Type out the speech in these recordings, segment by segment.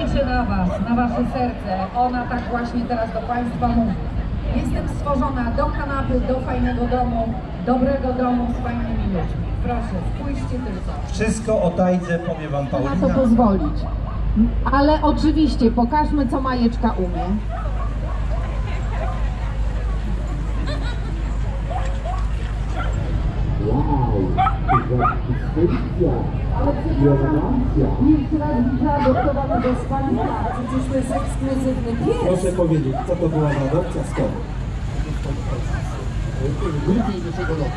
na Was, na Wasze serce. Ona tak właśnie teraz do Państwa mówi. Jestem stworzona do kanapy, do fajnego domu, dobrego domu z fajnymi ludźmi. Proszę, spójrzcie tylko. Wszystko o tajdze powie wam na to Paulina. pozwolić. Ale oczywiście pokażmy, co Majeczka umie. Pierwszy raz widziała gotowanego spalnika. Przecież to jest ekskluzywny pies. Proszę powiedzieć, co to była za adopcja, skąd? W grudniu zeszłego roku.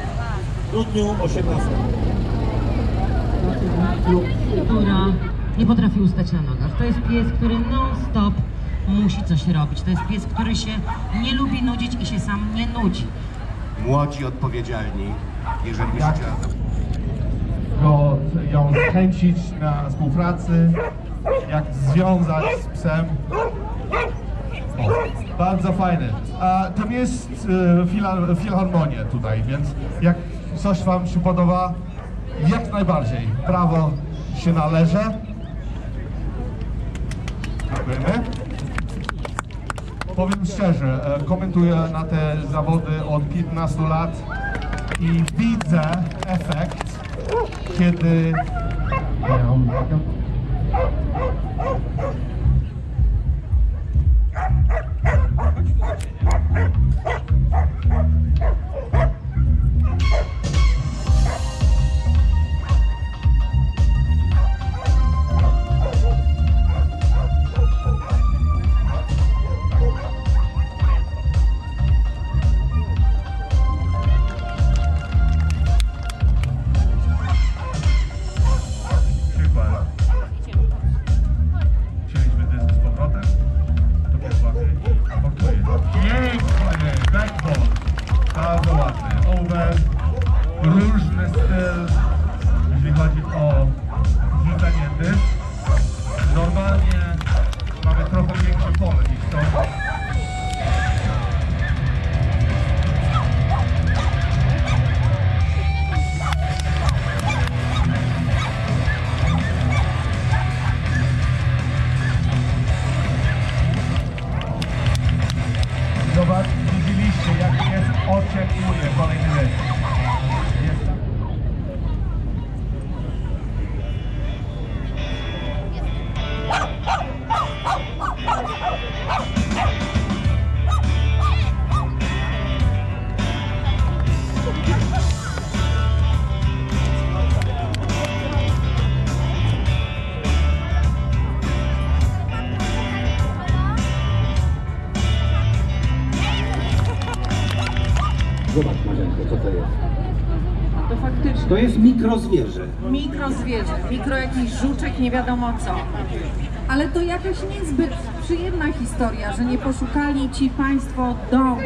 W grudniu 18. która nie potrafi ustać na nogach. To jest pies, który non-stop musi coś robić. To jest pies, który się nie lubi nudzić i się sam nie nudzi. młodzi, odpowiedzialni, jeżeli myślicie go, ją zchęcić na współpracy, jak związać z psem. O, bardzo fajne. A tam jest e, filharmonia tutaj, więc jak coś Wam się podoba, jak najbardziej. Prawo się należy. Dziękujemy. Powiem szczerze, e, komentuję na te zawody od 15 lat i widzę efekt, oh here it is now i'm back różny styl, jeśli chodzi o Zobacz Marianko, co to jest. To faktycznie To jest mikrozwierzę. mikrozwierzę, mikro jakiś żuczek, nie wiadomo co. Ale to jakaś niezbyt przyjemna historia, że nie poszukali ci Państwo domu.